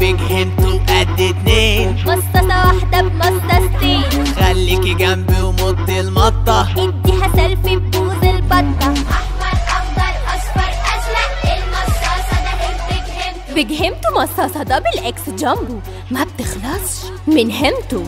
Big همته قد اتنين. مصاصة واحدة بمصاصتين. خليكي جنبي ومطي المطة. اديها سيلفي ببوز البطة. أحمر أخضر أصفر ازرق المصاصة ده هبت Big Big همته مصاصة double X jumbo. ما بتخلصش من همته